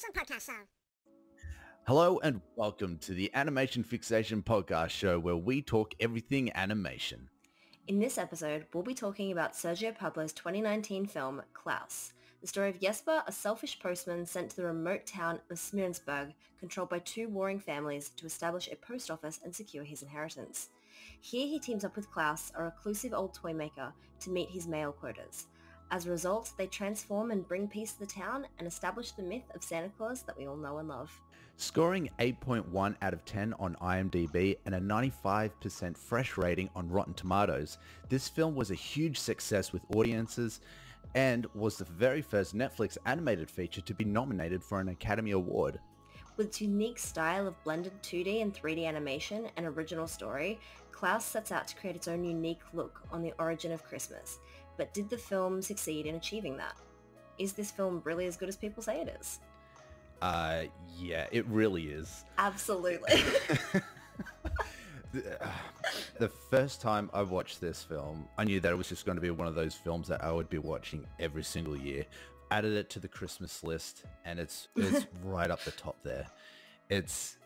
awesome podcast show. Hello and welcome to the Animation Fixation Podcast Show where we talk everything animation. In this episode, we'll be talking about Sergio Pablos' 2019 film, Klaus, the story of Jesper, a selfish postman sent to the remote town of Smeerensburg, controlled by two warring families to establish a post office and secure his inheritance. Here he teams up with Klaus, a reclusive old toy maker, to meet his mail quotas. As a result, they transform and bring peace to the town and establish the myth of Santa Claus that we all know and love. Scoring 8.1 out of 10 on IMDb and a 95% fresh rating on Rotten Tomatoes, this film was a huge success with audiences and was the very first Netflix animated feature to be nominated for an Academy Award. With its unique style of blended 2D and 3D animation and original story, Klaus sets out to create its own unique look on the origin of Christmas. But did the film succeed in achieving that? Is this film really as good as people say it is? Uh, yeah, it really is. Absolutely. the first time I watched this film, I knew that it was just going to be one of those films that I would be watching every single year. Added it to the Christmas list, and it's it's right up the top there. It's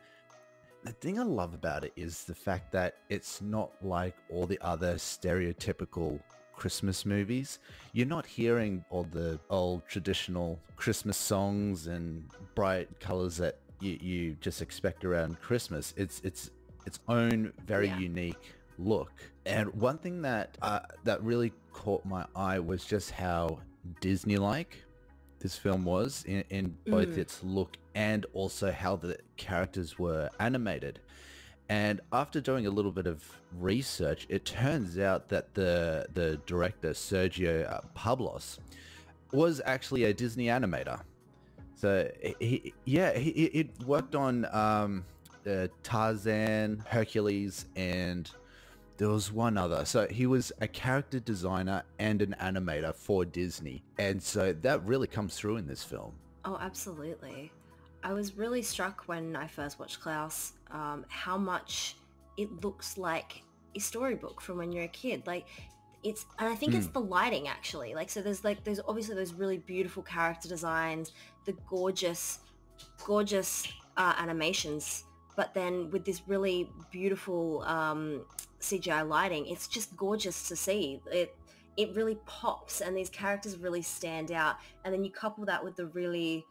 the thing I love about it is the fact that it's not like all the other stereotypical Christmas movies. You're not hearing all the old traditional Christmas songs and bright colors that you, you just expect around Christmas. It's it's its own very Yeah. unique look. And one thing that uh, that really caught my eye was just how Disney-like this film was in, in both Mm. its look and also how the characters were animated. And after doing a little bit of research, it turns out that the the director Sergio uh, Pablos was actually a Disney animator. So he, yeah, he, he it worked on um, uh, Tarzan, Hercules, and there was one other. So he was a character designer and an animator for Disney, and so that really comes through in this film. Oh, absolutely. I was really struck when I first watched Klaus um, how much it looks like a storybook from when you're a kid. Like it's, and I think it's the lighting actually. Like so, there's like there's obviously those really beautiful character designs, the gorgeous, gorgeous uh, animations, but then with this really beautiful um, CGI lighting, it's just gorgeous to see. It it really pops, and these characters really stand out. And then you couple that with the really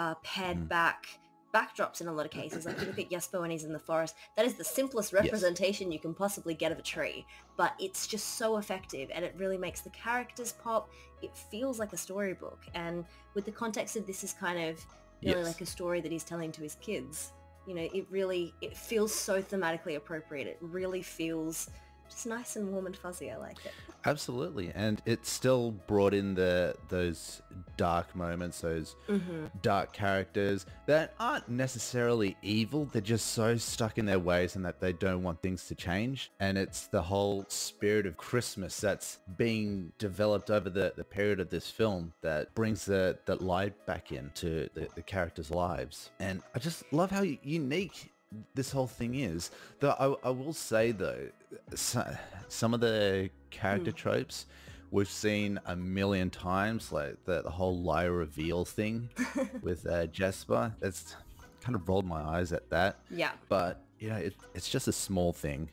uh, pared Mm. back backdrops in a lot of cases. Like you look at Jesper when he's in the forest. That is the simplest representation you can possibly get of a tree, but it's just so effective and it really makes the characters pop. It feels like a storybook. And with the context of this is kind of really Yes. like a story that he's telling to his kids. You know, it really, it feels so thematically appropriate. It really feels just nice and warm and fuzzy. I like it. Absolutely, and it still brought in the those dark moments, those hmm dark characters that aren't necessarily evil. They're just so stuck in their ways and that they don't want things to change. And it's the whole spirit of Christmas that's being developed over the, the period of this film that brings the, the light back into the, the characters' lives. And I just love how unique this whole thing is. Though I, I will say though, so, some of the character tropes we've seen a million times, like the, the whole lie reveal thing with uh, Jesper. It's kind of rolled my eyes at that, Yeah. but you know, it, it's just a small thing.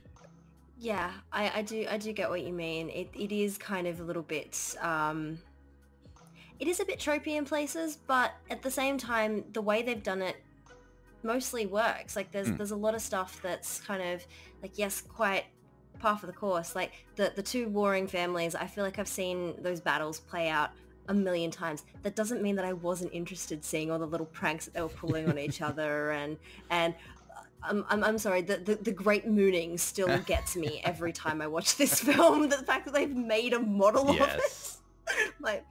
Yeah, I, I do I do get what you mean. It it is kind of a little bit um it is a bit tropey in places, but at the same time the way they've done it mostly works. Like there's Mm. there's a lot of stuff that's kind of like yes, quite par for the course. Like the the two warring families, I feel like I've seen those battles play out a million times. That doesn't mean that I wasn't interested seeing all the little pranks that they were pulling on each other and and I'm, I'm, I'm sorry, the, the, the great mooning still gets me every time I watch this film. The fact that they've made a model of it. Like,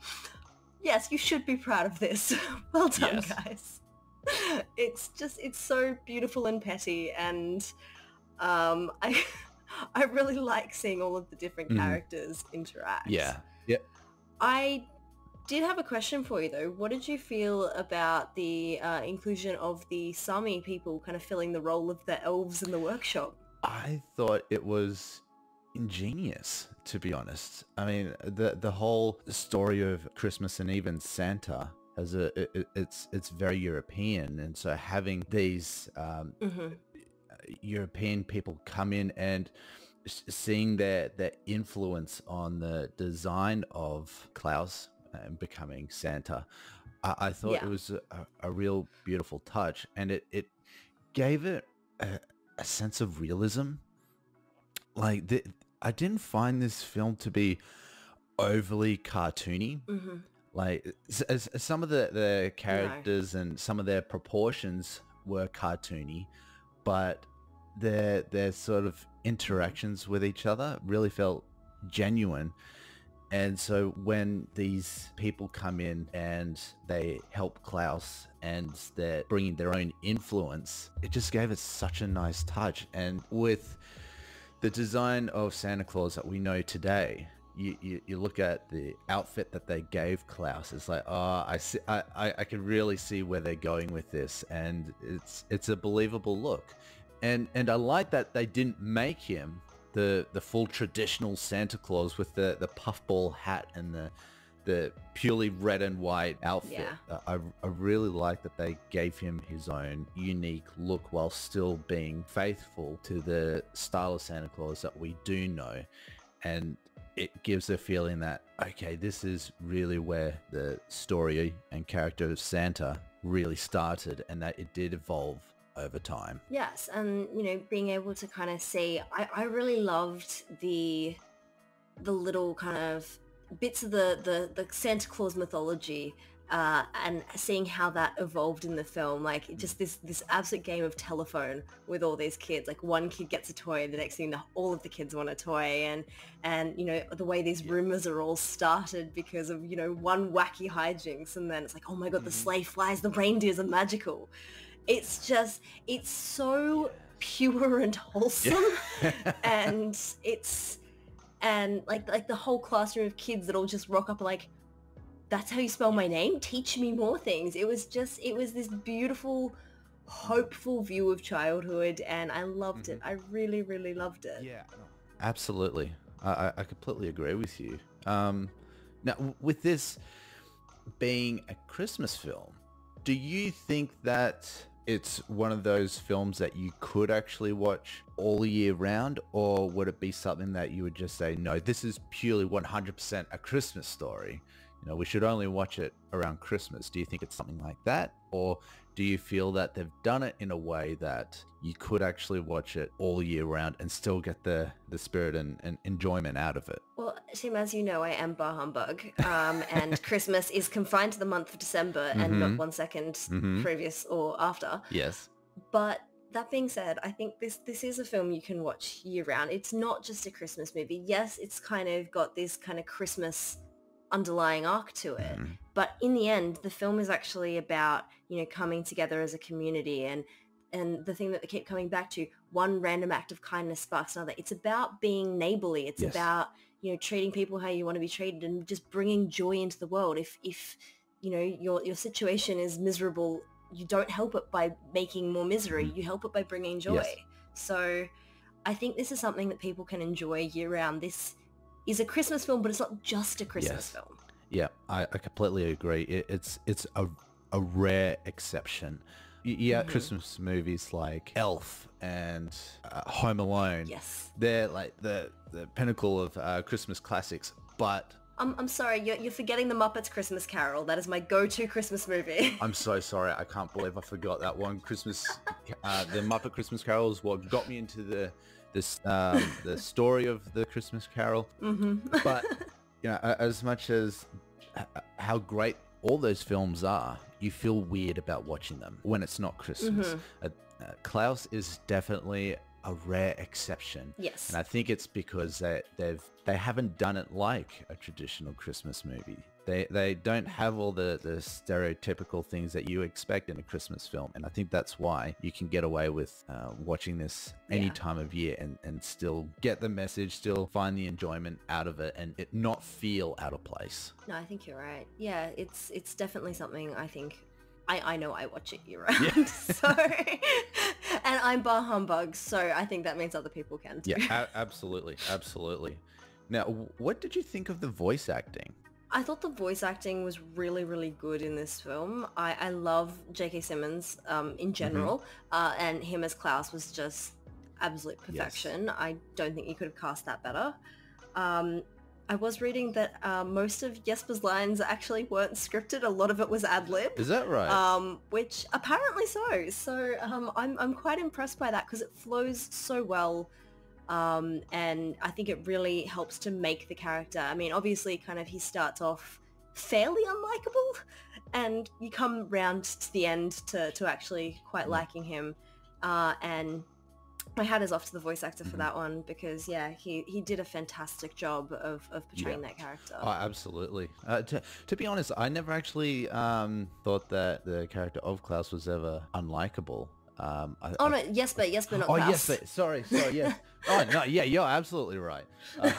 yes, you should be proud of this. well done, Yes. guys. It's just, it's so beautiful and petty and um, I, I really like seeing all of the different Mhm. characters interact. Yeah. I did have a question for you though. What did you feel about the uh, inclusion of the Sami people kind of filling the role of the elves in the workshop? I thought it was ingenious, to be honest. I mean, the the whole story of Christmas and even Santa as a it, it's it's very European, and so having these um, hmm European people come in and seeing their their influence on the design of Klaus and becoming Santa, I, I thought Yeah. it was a, a real beautiful touch, and it it gave it a, a sense of realism. Like the, I didn't find this film to be overly cartoony. Hmm like some of the the characters and some of their proportions were cartoony but their their sort of interactions with each other really felt genuine and so when these people come in and they help Klaus and they're bringing their own influence, it just gave it such a nice touch. And with the design of Santa Claus that we know today, you, you, you look at the outfit that they gave Klaus. It's like, oh, I see, I, I, I can really see where they're going with this, and it's it's a believable look. And and I like that they didn't make him the the full traditional Santa Claus with the the puffball hat and the the purely red and white outfit. Yeah. Uh, I, I really like that they gave him his own unique look while still being faithful to the style of Santa Claus that we do know. And it gives a feeling that, okay, this is really where the story and character of Santa really started and that it did evolve over time. Yes, and you know, being able to kind of see, I, I really loved the the little kind of bits of the the, the Santa Claus mythology. Uh, and seeing how that evolved in the film, like just this this absolute game of telephone with all these kids. Like one kid gets a toy, the next thing, the, all of the kids want a toy, and and you know the way these rumors are all started because of you know one wacky hijinks, and then it's like, oh my god, the sleigh flies, the reindeers are magical. It's just it's so pure and wholesome. And it's and like like the whole classroom of kids that all just rock up and like that's how you spell my name teach me more things it was just it was this beautiful hopeful view of childhood and i loved it i really really loved it Yeah. Absolutely. I, I- I completely agree with you. Um, now, with this being a Christmas film, do you think that it's one of those films that you could actually watch all year round or would it be something that you would just say, no, this is purely 100% a Christmas story? You know, we should only watch it around Christmas. Do you think it's something like that? Or do you feel that they've done it in a way that you could actually watch it all year round and still get the, the spirit and, and enjoyment out of it? well tim as you know i am bar humbug um, and christmas is confined to the month of december and not Mhm. one second Mhm. previous or after Yes. But that being said, I think this this is a film you can watch year round. It's not just a Christmas movie. Yes, it's kind of got this kind of Christmas underlying arc to it. Mhm. But in the end, the film is actually about, you know, coming together as a community and and the thing that they keep coming back to, one random act of kindness sparks another. It's about being neighborly. It's Yes. about, you know, treating people how you want to be treated and just bringing joy into the world. If if you know your your situation is miserable you don't help it by making more misery you help it by bringing joy. Yes. so i think this is something that people can enjoy year round this is a christmas film but it's not just a christmas Yes. film Yeah, I, I completely agree. It, it's it's a, a rare exception. Yeah, got Mhm. Christmas movies like Elf and uh, Home Alone. yes They're like the, the pinnacle of uh, Christmas classics, but i'm, I'm sorry you're, you're forgetting the muppets christmas carol that is my go-to christmas movie I'm so sorry. I can't believe I forgot that one. Christmas, uh, the Muppet Christmas Carol is what got me into the this um, the story of the Christmas Carol. hmm But you know, as much as how great all those films are, you feel weird about watching them when it's not Christmas. Mhm. Uh, uh, Klaus is definitely a rare exception. yes And I think it's because they, they've they haven't done it like a traditional Christmas movie. They they don't have all the, the stereotypical things that you expect in a Christmas film, and I think that's why you can get away with uh, watching this any Yeah. time of year and, and still get the message, still find the enjoyment out of it, and it not feel out of place. no i think you're right yeah it's it's definitely something i think I, I know I watch it year round, so and I'm bar humbug, so I think that means other people can too. Yeah, absolutely, absolutely. Now, what did you think of the voice acting? I thought the voice acting was really, really good in this film. I, I love J.K. Simmons um, in general, uh, and him as Klaus was just absolute perfection. I don't think you could have cast that better. Um, I was reading that uh, most of Jesper's lines actually weren't scripted. A lot of it was ad lib. Is that right? Um, which apparently so. So um, I'm I'm quite impressed by that because it flows so well, um, and I think it really helps to make the character. I mean, obviously, kind of he starts off fairly unlikable, and you come round to the end to to actually quite liking him, uh, and my hat is off to the voice actor for Mhm. that one because yeah, he he did a fantastic job of of portraying Yeah. that character. Oh, absolutely. Uh, to, to be honest, I never actually um, thought that the character of Klaus was ever unlikable. Um, I, Oh I- no, yes, but yes, but not oh Klaus. yes, but, sorry, sorry, yes. oh no, yeah, you're absolutely right. Uh,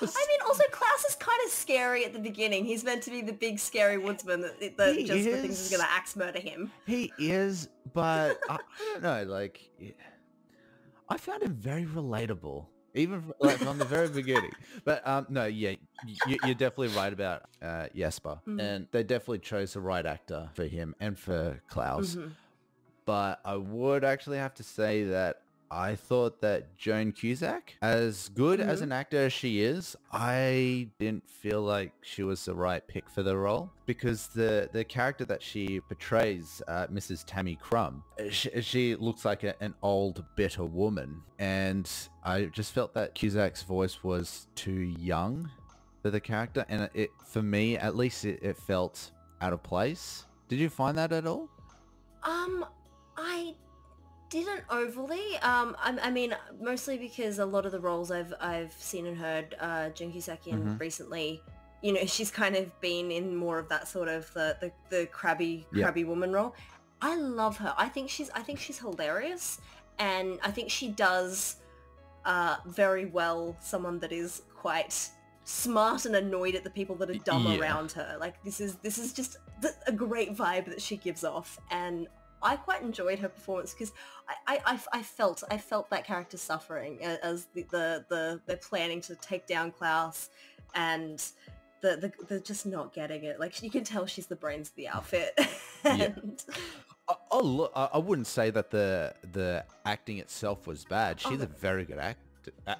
was. I mean, also Klaus is kind of scary at the beginning. He's meant to be the big scary woodsman that, that He just thinks is is. going to axe murder him. He is, but I, I don't know. Like, I found him very relatable, even fr- like from the very beginning. But um, no, yeah, you, you're definitely right about uh, Jesper, Mm. and they definitely chose the right actor for him and for Klaus. Mhm. But I would actually have to say that I thought that Joan Cusack, as good as Mhm. an actor as she is, I didn't feel like she was the right pick for the role because the the character that she portrays, uh, Mrs. Tammy Krum, she, she looks like a, an old, bitter woman, and I just felt that Cusack's voice was too young for the character, and it for me at least it, it felt out of place. Did you find that at all? Um, I didn't overly. Um, I, I mean, mostly because a lot of the roles I've I've seen and heard uh, Joan Cusack in Mhm. recently, you know, she's kind of been in more of that sort of the the, the crabby Yeah. crabby woman role. I love her. I think she's I think she's hilarious, and I think she does uh, very well someone that is quite smart and annoyed at the people that are dumb Yeah. around her. Like this is this is just a great vibe that she gives off, and I quite enjoyed her performance because I, I, I, felt I felt that character suffering as the, the, the they're planning to take down Klaus, and the, the they're just not getting it. Like you can tell she's the brains of the outfit. and, Oh, oh look, I wouldn't say that the the acting itself was bad. Oh, she's Oh, a very good act,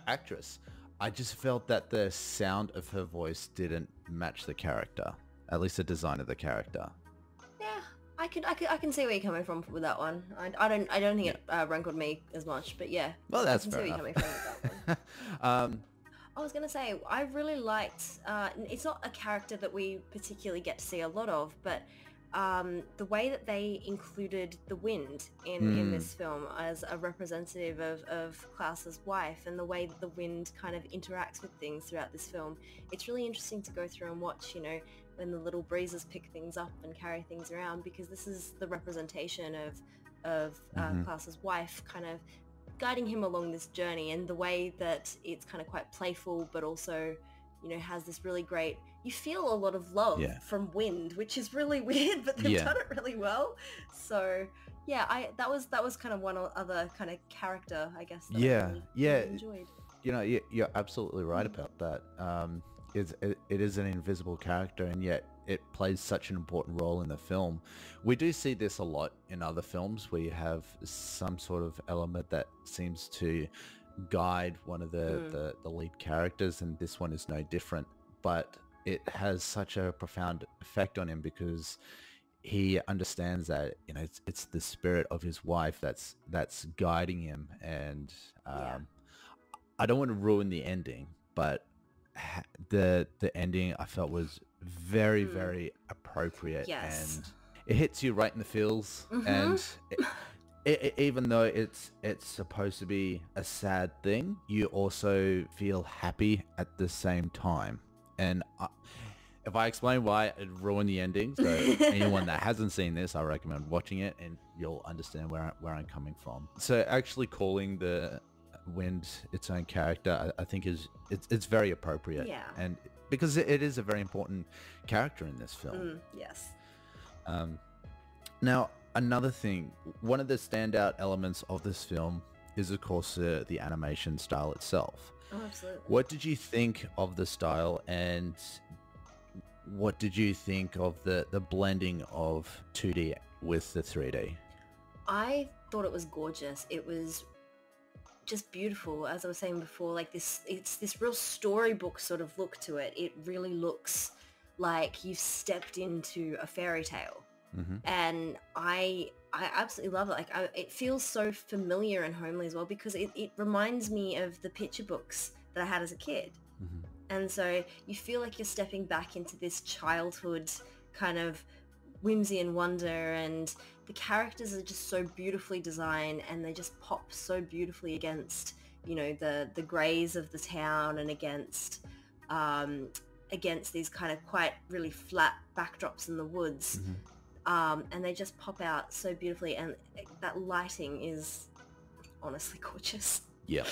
actress. I just felt that the sound of her voice didn't match the character, at least the design of the character. I can I can I can see where you're coming from with that one. I, I don't I don't think it uh, rankled me as much, but yeah. Well, that's I can fair see where enough. you're coming from with that one. um, I was gonna say I really liked. Uh, it's not a character that we particularly get to see a lot of, but um, the way that they included the wind in, in Hmm. this film as a representative of, of Klaus's wife, and the way that the wind kind of interacts with things throughout this film, it's really interesting to go through and watch. You know, when the little breezes pick things up and carry things around, because this is the representation of of uh, Mhm. Klaus's wife, kind of guiding him along this journey and the way that it's kind of quite playful but also you know has this really great you feel a lot of love Yeah. from wind which is really weird but they've Yeah. done it really well so yeah i that was that was kind of one other kind of character i guess that I Yeah, really- yeah. really enjoyed you know, you- you're absolutely right Mm. about that. Um, it's, it, it is an invisible character, and yet it plays such an important role in the film. We do see this a lot in other films where you have some sort of element that seems to guide one of the, Mm. the, the lead characters, and this one is no different. But it has such a profound effect on him because he understands that you know it's it's the spirit of his wife that's that's guiding him and um, Yeah. I don't want to ruin the ending, but the the ending I felt was very Mm. very appropriate Yes. and it hits you right in the feels Mhm. and it, it, it- even though it's it's supposed to be a sad thing, you also feel happy at the same time. And I, if I explain why it ruined the ending, so anyone that hasn't seen this, I recommend watching it, and you'll understand where where I'm coming from. So actually calling the wind its own character, I, I think is it's it's very appropriate. Yeah. And because it, it is a very important character in this film. Mm, yes Um, now, another thing, one of the standout elements of this film is, of course, uh, the animation style itself. Oh, absolutely. What did you think of the style and what did you think of the, the blending of 2D with the 3D? I thought it was gorgeous. It was just beautiful, as I was saying before. Like this, it's this real storybook sort of look to it. It really looks like you've stepped into a fairy tale, Mm-hmm. and I, I absolutely love it. Like I, it feels so familiar and homely as well because it, it reminds me of the picture books that I had as a kid. Mm-hmm. And so you feel like you're stepping back into this childhood kind of whimsy and wonder and the characters are just so beautifully designed and they just pop so beautifully against, you know, the, the greys of the town and against, um, against these kind of quite really flat backdrops in the woods. Mhm. Um, and they just pop out so beautifully and that lighting is honestly gorgeous. Yeah,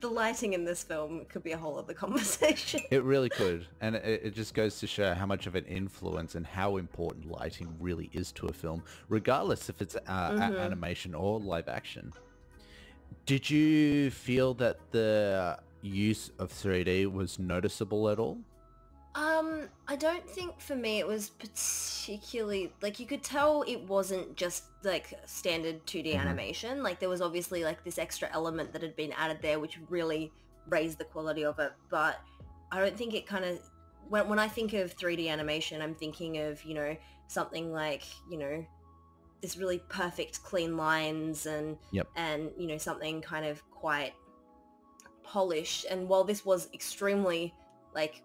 The lighting in this film could be a whole other conversation. it really could. And it, it just goes to show how much of an influence and how important lighting really is to a film, regardless if it's uh, a- Mhm. animation or live action. Did you feel that the use of 3D was noticeable at all? Um, I don't think for me it was particularly like you could tell it wasn't just like standard 2D Mhm. animation. Like there was obviously like this extra element that had been added there, which really raised the quality of it. But I don't think it kind of when when I think of 3D animation, I'm thinking of you know something like you know this really perfect clean lines and Yep. and you know something kind of quite polished. And while this was extremely like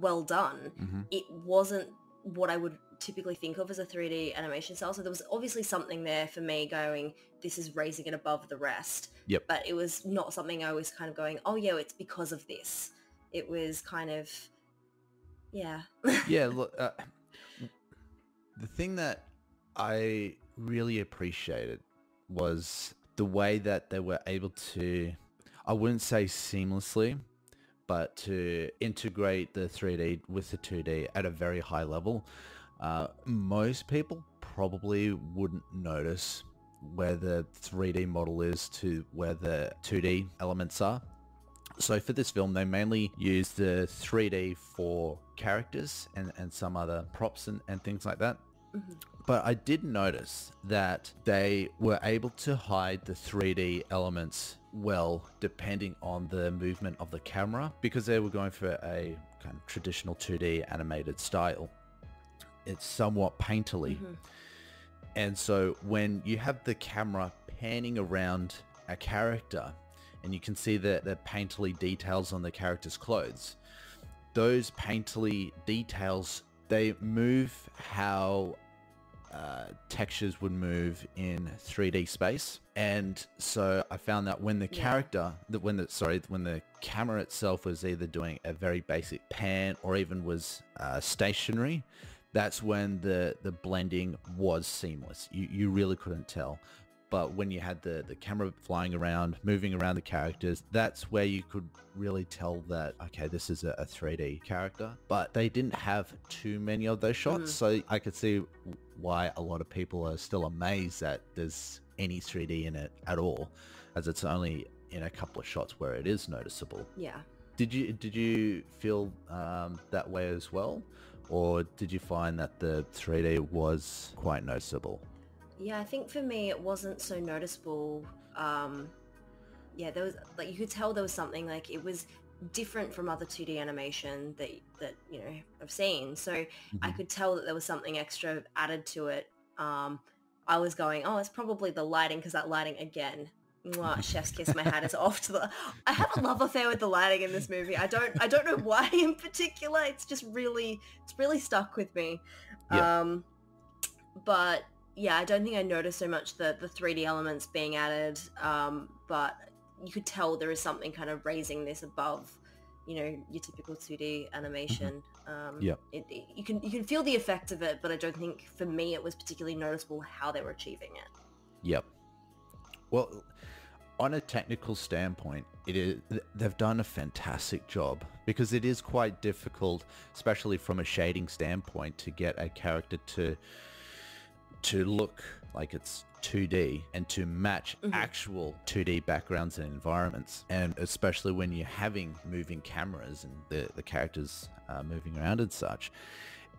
well done, Mm-hmm. it wasn't what I would typically think of as a 3D animation style. So there was obviously something there for me going, this is raising it above the rest. Yep. But it was not something I was kind of going, oh yeah, it's because of this. It was kind of, yeah. yeah look uh, the thing that i really appreciated was the way that they were able to i wouldn't say seamlessly but to integrate the 3d with the 2d at a very high level uh, most people probably wouldn't notice where the 3d model is to where the 2d elements are so for this film, they mainly used the 3D for characters and, and some other props and, and things like that. Mhm. But I did notice that they were able to hide the 3D elements well depending on the movement of the camera because they were going for a kind of traditional 2D animated style. It's somewhat painterly. Mhm. And so when you have the camera panning around a character and you can see the, the painterly details on the character's clothes, those painterly details, they move how uh, textures would move in 3D space. And so I found that when the Yeah. character, that when the, sorry, when the camera itself was either doing a very basic pan or even was uh, stationary, that's when the, the blending was seamless. You, you really couldn't tell. But when you had the, the camera flying around, moving around the characters, that's where you could really tell that, okay, this is a, a 3D character. But they didn't have too many of those shots. Mhm. So I could see why a lot of people are still amazed that there's any 3D in it at all, as it's only in a couple of shots where it is noticeable. Yeah. Did you did you feel um, that way as well, or did you find that the 3D was quite noticeable? Yeah, I think for me it wasn't so noticeable. Um, yeah, there was like you could tell there was something like it was different from other 2D animation that that you know I've seen. So I Mhm. could tell that there was something extra added to it. Um, I was going, oh, it's probably the lighting because that lighting again. Mwah, chef's kiss. My hat is off to the. I have a love affair with the lighting in this movie. I don't. I don't know why in particular. It's just really. It's really stuck with me. Yeah. Um, but yeah, I don't think I noticed so much the the 3D elements being added. Um, but you could tell there is something kind of raising this above, you know, your typical 2D animation. Um, Yep. It, it- you can you can feel the effect of it, but I don't think for me it was particularly noticeable how they were achieving it. Yep. Well, on a technical standpoint, it is they've done a fantastic job because it is quite difficult, especially from a shading standpoint, to get a character to to look like it's 2D and to match Mhm. actual 2D backgrounds and environments. And especially when you're having moving cameras and the, the characters uh, moving around and such,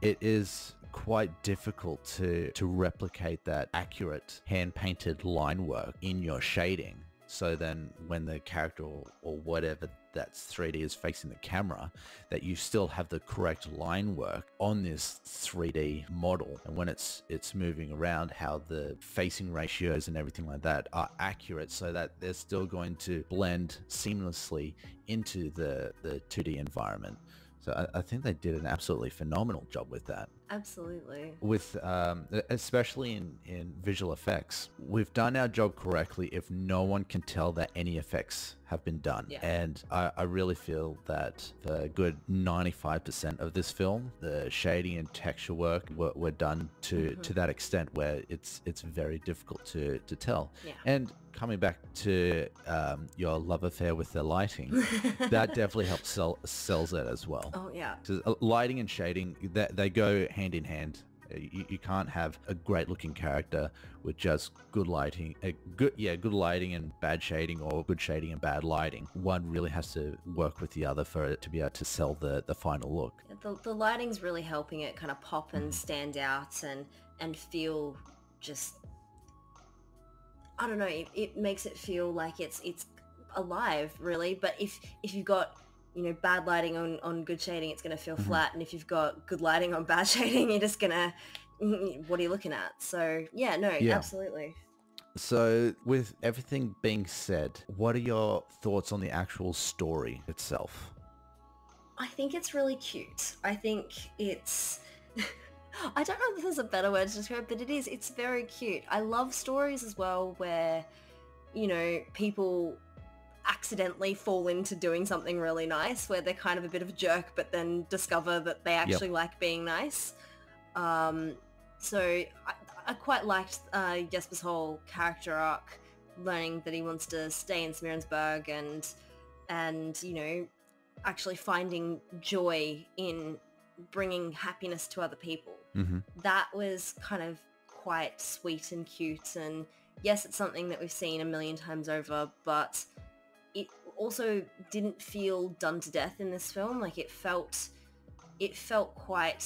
it is quite difficult to, to replicate that accurate hand-painted line work in your shading. So then when the character or, or whatever that's 3D is facing the camera, that you still have the correct line work on this 3D model. And when it's it's moving around, how the facing ratios and everything like that are accurate so that they're still going to blend seamlessly into the, the 2D environment. So I, I think they did an absolutely phenomenal job with that Absolutely. with um, especially in, in visual effects we've done our job correctly if no one can tell that any effects have been done Yeah. and I, I really feel that the good 95% of this film the shading and texture work were, were done to Mhm. to that extent where it's it's very difficult to to tell Yeah. and coming back to um, your love affair with the lighting that definitely helps sell sells it as well oh yeah. 'Cause, uh, lighting and shading, they, they go hand in hand. Uh, You, you can't have a great looking character with just good lighting, uh, good yeah, good lighting and bad shading, or good shading and bad lighting. One really has to work with the other for it to be able to sell the the final look. The, the lighting's really helping it kind of pop and stand out and and feel just I don't know it, it makes it feel like it's it's alive really but if if you've got you know bad lighting on on good shading it's going to feel Mhm. flat and if you've got good lighting on bad shading you're just gonna what are you looking at so yeah no Yeah. absolutely So, with everything being said, what are your thoughts on the actual story itself? I think it's really cute. I think it's. I don't know if there's a better word to describe, but it is. It's very cute. I love stories as well where, you know, people accidentally fall into doing something really nice, where they're kind of a bit of a jerk, but then discover that they actually like being nice. Um, so I, I quite liked uh, Jesper's whole character arc, learning that he wants to stay in Smeerensburg and, and you know, actually finding joy in bringing happiness to other people. Mm-hmm. That was kind of quite sweet and cute. And yes, it's something that we've seen a million times over, but also didn't feel done to death in this film. Like it felt, it felt quite,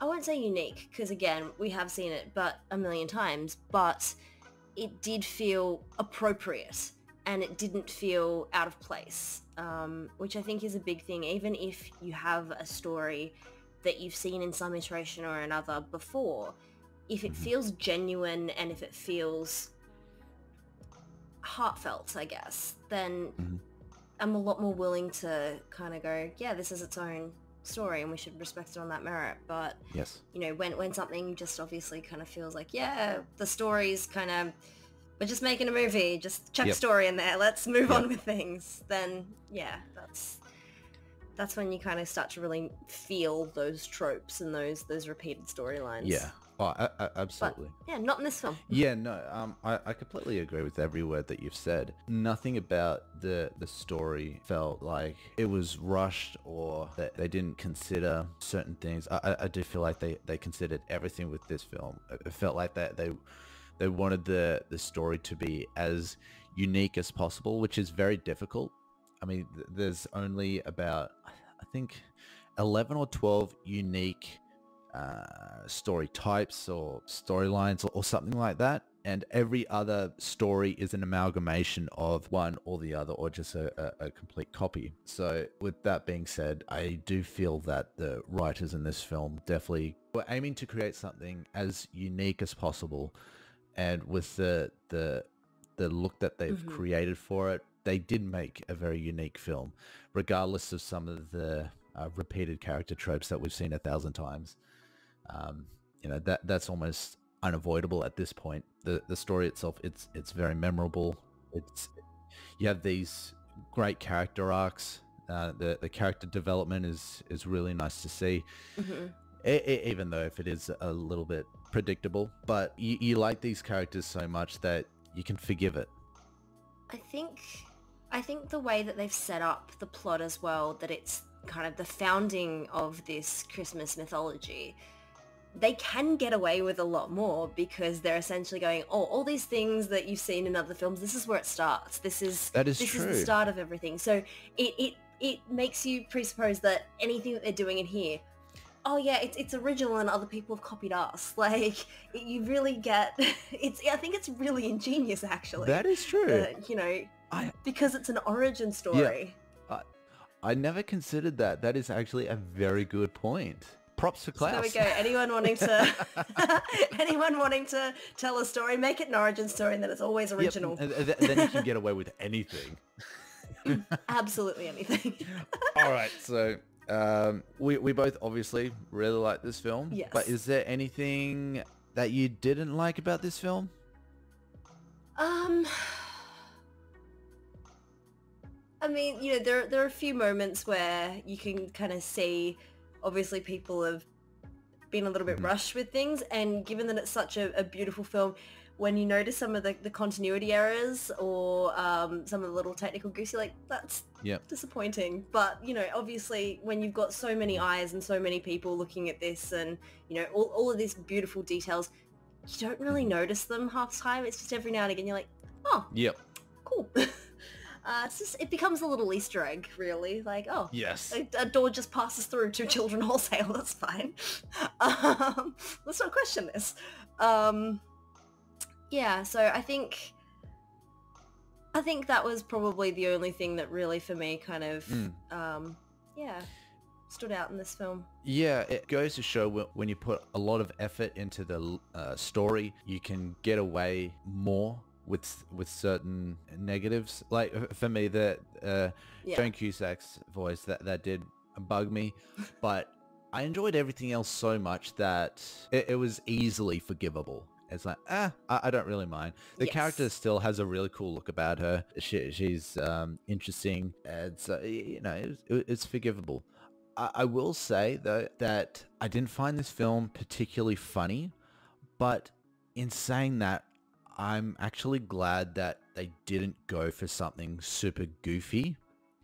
I won't say unique, because again, we have seen it but a million times, but it did feel appropriate and it didn't feel out of place, um, which I think is a big thing. Even if you have a story that you've seen in some iteration or another before, if it Mhm. feels genuine and if it feels heartfelt, I guess, then Mhm. I'm a lot more willing to kind of go, yeah, this is its own story and we should respect it on that merit. But Yes. you know, when when something just obviously kind of feels like, yeah, the story's kind of we're just making a movie, just chuck Yep. story in there, let's move on with things. Then yeah, that's that's when you kind of start to really feel those tropes and those those repeated storylines. Yeah. Oh, I, I, absolutely. Yeah, not in this film. Yeah, no, um, I, I completely agree with every word that you've said. Nothing about the the story felt like it was rushed or that they didn't consider certain things. I, I, do feel like they, they considered everything with this film. It felt like that they they wanted the the story to be as unique as possible, which is very difficult. I mean, th- there's only about I think eleven or twelve unique uh, story types or storylines or, or something like that. And every other story is an amalgamation of one or the other or just a, a, a complete copy. So with that being said, I do feel that the writers in this film definitely were aiming to create something as unique as possible. And with the, the, the look that they've Mhm. created for it, they did make a very unique film, regardless of some of the uh, repeated character tropes that we've seen a thousand times um, you know that that's almost unavoidable at this point. The the story itself, it's it's very memorable. It's you have these great character arcs. Uh, the the character development is is really nice to see, e- even though if it is a little bit predictable. But you, you like these characters so much that you can forgive it. I think I think the way that they've set up the plot as well, that it's kind of the founding of this Christmas mythology, they can get away with a lot more because they're essentially going, oh, all these things that you've seen in other films, this is where it starts. This is That is this true. is the start of everything. So it it it makes you presuppose that anything that they're doing in here, oh yeah, it's it's original and other people have copied us. Like you really get it's. I think it's really ingenious actually. That is true. that, you know, I because it's an origin story. I I never considered that. That is actually a very good point. Props for So there we go. Anyone wanting to, anyone wanting to tell a story, make it an origin story, and then it's always original. and th- then you can get away with anything. Absolutely anything. All right, so um, we we both obviously really like this film. Yes. But is there anything that you didn't like about this film? Um, I mean, you know, there there are a few moments where you can kind of see, obviously, people have been a little bit Mhm. rushed with things, and given that it's such a, a beautiful film, when you notice some of the, the continuity errors or um, some of the little technical goose, you're like, that's Yep. disappointing. But you know, obviously, when you've got so many eyes and so many people looking at this, and you know, all, all of these beautiful details, you don't really notice them half the time. It's just every now and again you're like, oh, Yep. cool. uh, it's just it becomes a little Easter egg, really. Like, oh, Yes. a, a door just passes through two children wholesale. That's fine. Um, let's not question this. Um, yeah, so I think I think that was probably the only thing that really, for me, kind of, Mm. um, yeah, stood out in this film. Yeah, it goes to show when you put a lot of effort into the uh, story, you can get away more with with certain negatives. Like for me, the uh, Yeah. Joan Cusack's voice that that did bug me, but I enjoyed everything else so much that it, it was easily forgivable. It's like, ah, I, I don't really mind. The Yes. character still has a really cool look about her. She, she's um, interesting, and so you know, it's, it's forgivable. I, I will say though that I didn't find this film particularly funny, but in saying that, I'm actually glad that they didn't go for something super goofy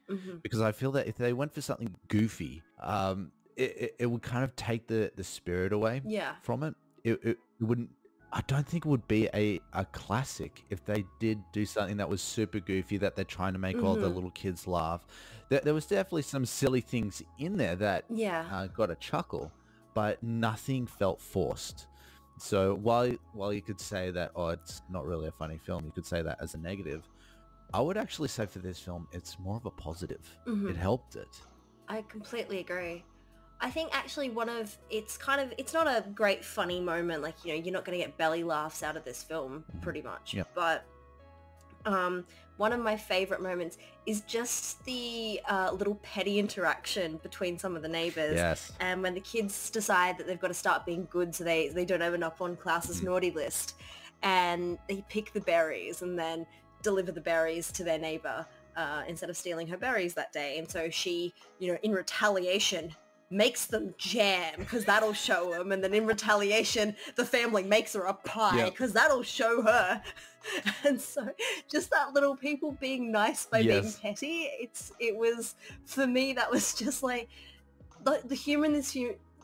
hmm because I feel that if they went for something goofy, um, it, it, it would kind of take the, the spirit away Yeah. from it. It, it wouldn't. I don't think it would be a, a classic if they did do something that was super goofy that they're trying to make all the Mhm. little kids laugh. There, there was definitely some silly things in there that Yeah. uh, got a chuckle, but nothing felt forced. So while while you could say that oh it's not really a funny film, you could say that as a negative. I would actually say for this film it's more of a positive. Mhm. It helped it. I completely agree. I think actually one of it's kind of it's not a great funny moment like you know you're not going to get belly laughs out of this film Mhm. pretty much Yep. but um one of my favorite moments is just the uh, little petty interaction between some of the neighbors Yes. and when the kids decide that they've got to start being good so they they don't end up on Klaus's Mhm. naughty list and they pick the berries and then deliver the berries to their neighbor uh, instead of stealing her berries that day and so she you know in retaliation makes them jam because that'll show them and then in retaliation the family makes her a pie Yep. because that'll show her and so just that little people being nice by being petty it's it was for me that was just like the, the humor in this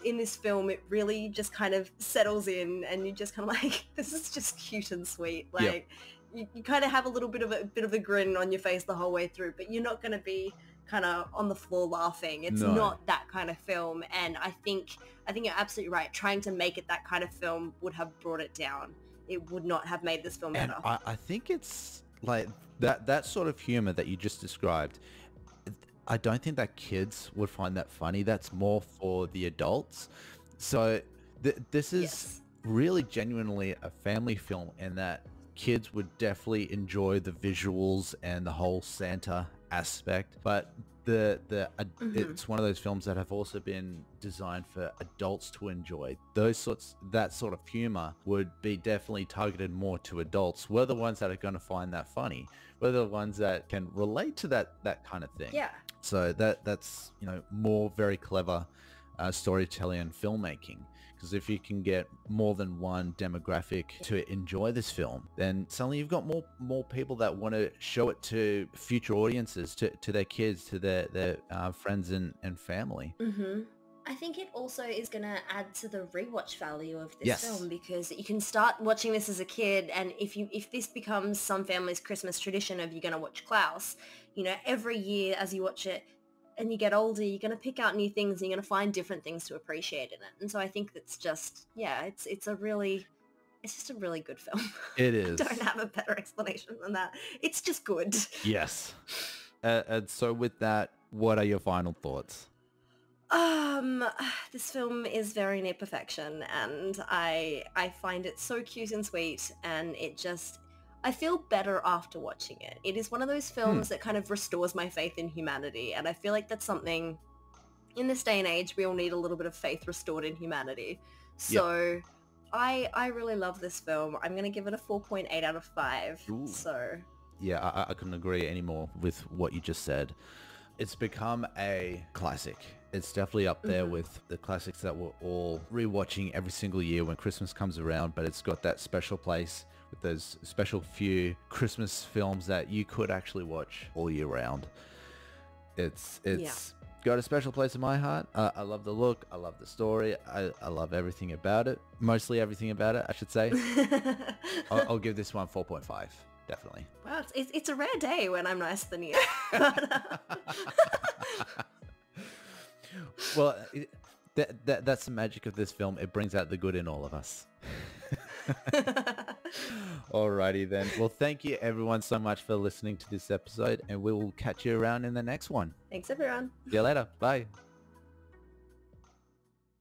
in this film it really just kind of settles in and you just kind of like this is just cute and sweet Yep. like you, you kind of have a little bit of a bit of a grin on your face the whole way through but you're not going to be kind of on the floor laughing it's No. not that kind of film and i think i think you're absolutely right trying to make it that kind of film would have brought it down it would not have made this film And better I, I think it's like that that sort of humor that you just described. I don't think that kids would find that funny. That's more for the adults. So th- this is yes really genuinely a family film and that kids would definitely enjoy the visuals and the whole Santa aspect. But the the Mhm. it's one of those films that have also been designed for adults to enjoy. Those sorts that sort of humor would be definitely targeted more to adults. We're the ones that are going to find that funny. We're the ones that can relate to that that kind of thing. yeah So that that's you know more very clever uh, storytelling and filmmaking. Because if you can get more than one demographic to enjoy this film, then suddenly you've got more more people that want to show it to future audiences, to, to their kids, to their their uh, friends and, and family. hmm I think it also is going to add to the rewatch value of this Yes. film because you can start watching this as a kid and if you if this becomes some family's Christmas tradition of you're going to watch Klaus, you know, every year as you watch it and you get older, you're going to pick out new things and you're going to find different things to appreciate in it. And so I think that's just yeah, it's it's a really it's just a really good film. It is. Don't have a better explanation than that. It's just good. Yes. Uh, and so with that, what are your final thoughts? Um, this film is very near perfection, and I I find it so cute and sweet, and it just I feel better after watching it. It is one of those hmm. films that kind of restores my faith in humanity, and I feel like that's something in this day and age we all need a little bit of faith restored in humanity. So. I, I really love this film. I'm going to give it a 4.8 out of 5. Ooh. So, Yeah, I, I couldn't agree anymore with what you just said. It's become a classic. It's definitely up there mm-hmm. with the classics that we're all rewatching every single year when Christmas comes around, but it's got that special place with those special few Christmas films that you could actually watch all year round. It's it's got a special place in my heart. Uh, I love the look. I love the story. I, I love everything about it. Mostly everything about it, I should say. I'll, I'll give this one 4.5. Definitely. wow, it's, it's, a rare day when I'm nicer than you. well, it, that, that that's the magic of this film. It brings out the good in all of us. Alrighty then. Well, thank you everyone so much for listening to this episode, and we will catch you around in the next one. Thanks, everyone. See you later. Bye.